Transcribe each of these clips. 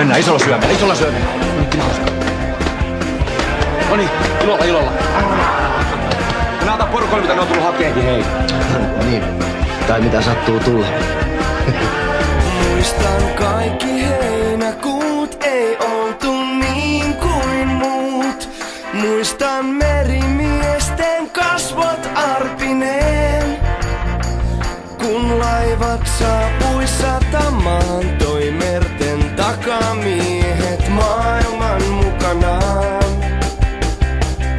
Mennään isolla syömällä, isolla syömällä. No niin, ilolla, ilolla. Mä ota porukoille, mitä ne on tullut hakeekin, hei. niin. Tai mitä sattuu tulla. Muistan kaikki heinäkuut, ei oltu niin kuin muut. Muistan merimiesten kasvot arpineen. Kun laivat saapui satamaan, toi merten takamiehet maailman mukanaan.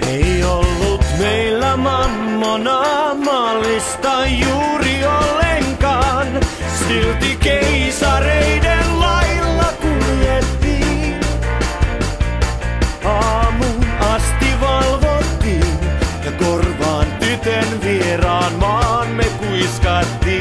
Ei ollut meillä mammonaa mallista juuri ollenkaan. Silti keisareiden lailla kuljettiin. Aamuun asti valvottiin ja korvaan tytön vieraan maan me kuiskattiin.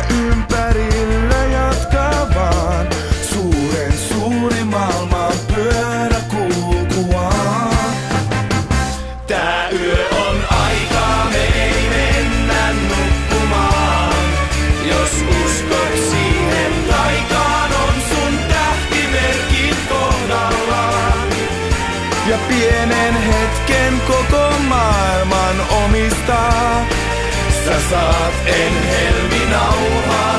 Ja ympärillä suuren suuri maailman pyörä kulkuaan. On aikaa, me ei. Jos uskot siihen on sun tähtimerkit. Ja pienen hetken koko maailman omistaa. Sä saat en helminauhaa.